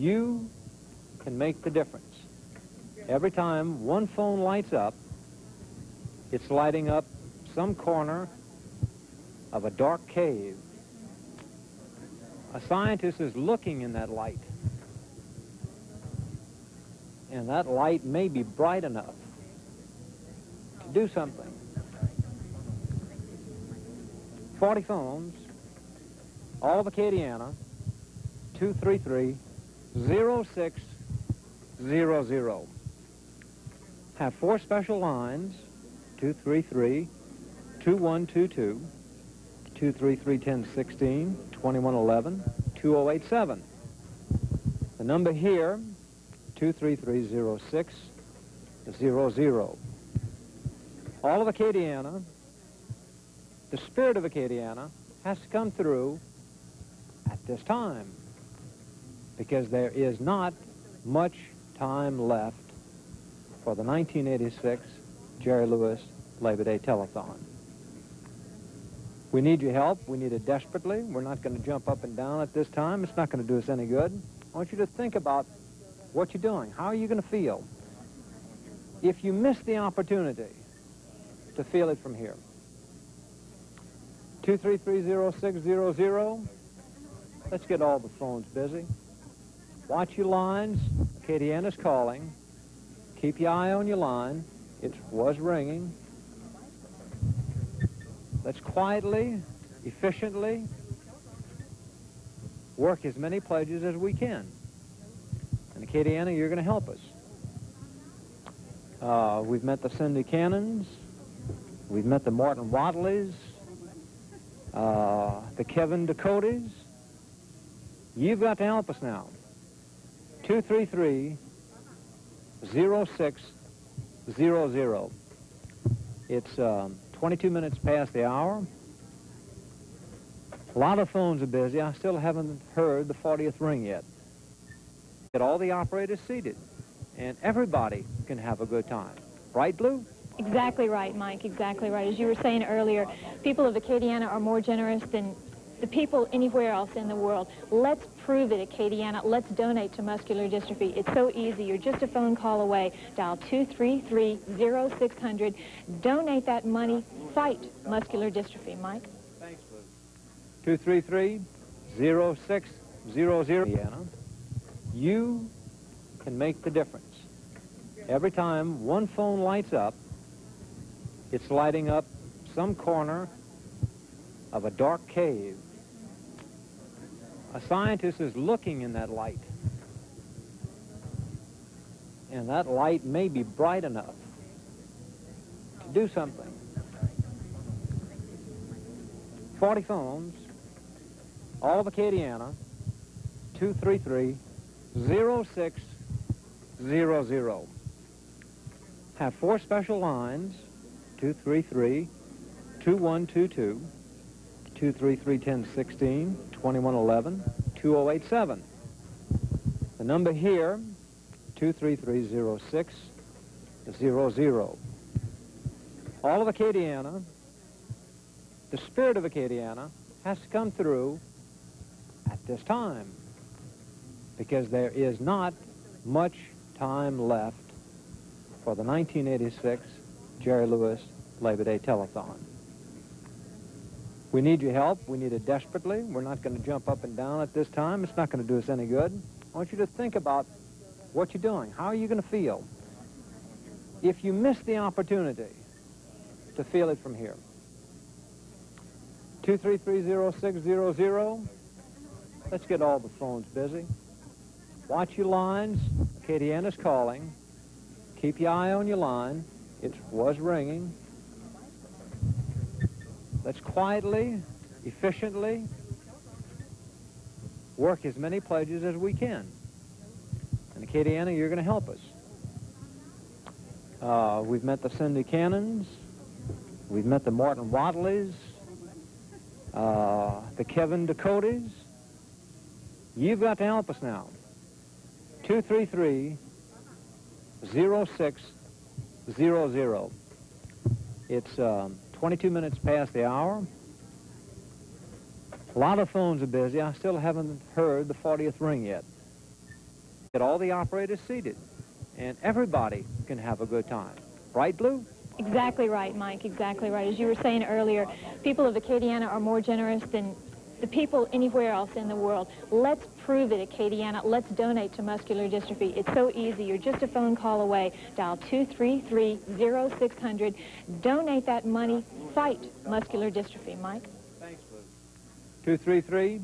You can make the difference. Every time one phone lights up, it's lighting up some corner of a dark cave. A scientist is looking in that light. And that light may be bright enough to do something. 40 phones, all of Acadiana, 233-0600. Have four special lines, 233-2122, 233-1016, 2111, 2087. The number here, 233-0600. All of Acadiana, the spirit of Acadiana, has to come through at this time because there is not much time left for the 1986 Jerry Lewis Labor Day Telethon. We need your help. We need it desperately. We're not going to jump up and down at this time. It's not going to do us any good. I want you to think about what you're doing. How are you going to feel if you miss the opportunity to feel it from here? 2330600. Let's get all the phones busy. Watch your lines. Acadiana's calling. Keep your eye on your line. It was ringing. Let's quietly, efficiently work as many pledges as we can. And Acadiana, you're going to help us. Uh, we've met the Cindy Cannons. We've met the Morton Wadleys. Uh, the Kevin Dakotas. You've got to help us now. 233 0600. It's um, 22 minutes past the hour. A lot of phones are busy. I still haven't heard the 40th ring yet. Get all the operators seated, and everybody can have a good time. Right, Blue? Exactly right, Mike. Exactly right. As you were saying earlier, people of Acadiana are more generous than the people anywhere else in the world. Let's prove it, Acadiana. Let's donate to muscular dystrophy. It's so easy. You're just a phone call away. Dial 233-0600. Donate that money. Fight muscular dystrophy. Mike? Thanks, Lou. 233-0600. Acadiana. You can make the difference. Every time one phone lights up, it's lighting up some corner of a dark cave. A scientist is looking in that light. And that light may be bright enough to do something. 40 phones, all of Acadiana, 233-0600. Have four special lines, 233-2122, 233-1016, 2111, 2087. The number here, 233-0600. All of Acadiana, the spirit of Acadiana, has to come through at this time because there is not much time left for the 1986 Jerry Lewis Labor Day Telethon. We need your help. We need it desperately. We're not going to jump up and down at this time. It's not going to do us any good. I want you to think about what you're doing. How are you going to feel if you miss the opportunity to feel it from here? 2330600. Let's get all the phones busy. Watch your lines. Acadiana is calling. Keep your eye on your line. It was ringing. Let's quietly, efficiently work as many pledges as we can. And Acadiana, you're going to help us. Uh, we've met the Cindy Cannons. We've met the Morton Wadleys. Uh, the Kevin Dakotas. You've got to help us now. 233 0600. It's um, 22 minutes past the hour. A lot of phones are busy. I still haven't heard the 40th ring yet. Get all the operators seated, and everybody can have a good time. Right, Blue? Exactly right, Mike, exactly right. As you were saying earlier, people of Acadiana are more generous than the people anywhere else in the world. Let's prove it, Acadiana. Let's donate to muscular dystrophy. It's so easy. You're just a phone call away. Dial 233-0600. Donate that money. Fight muscular dystrophy. Mike? Thanks, Blue. 233-0600.